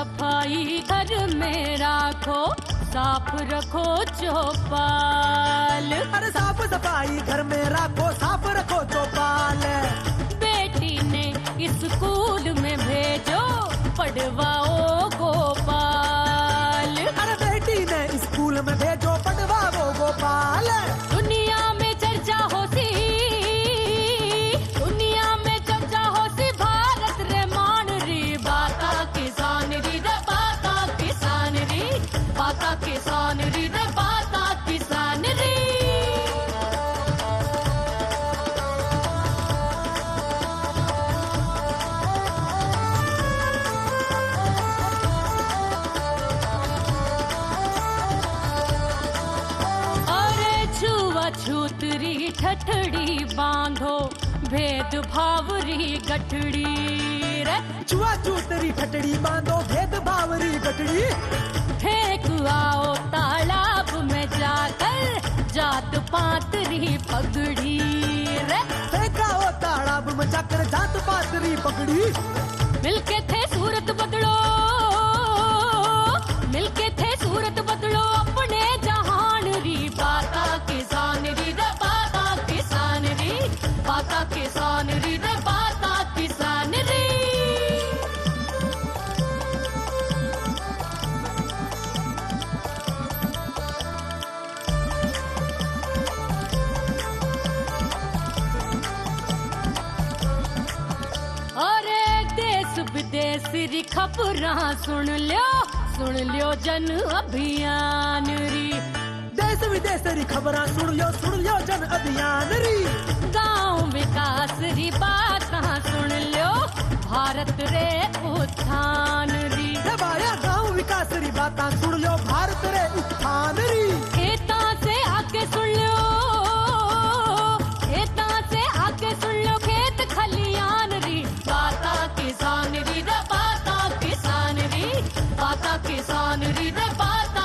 घर में राखो, साफ़ रखो चौपाल। अरे साफ़ सफ़ाई घर में राखो, साफ़ रखो चौपाल। छूतरी ठठड़ी बांधो भेद भावरी गठड़ी। रे। चुआ चूतरी ठटड़ी बांधो भेद भावरी गठड़ी। फेंक आओ तालाब में जाकर जात पातरी पगड़ी। रे। फेंका हो तालाब में जाकर जात पातरी पकड़ी देश री खबरां सुन लियो सुन लियो जन अभियान री देश विदेश री खबर सुन लियो सुन लियो जन अभियान री गाँव विकास री बात सुन लियो भारत रे बा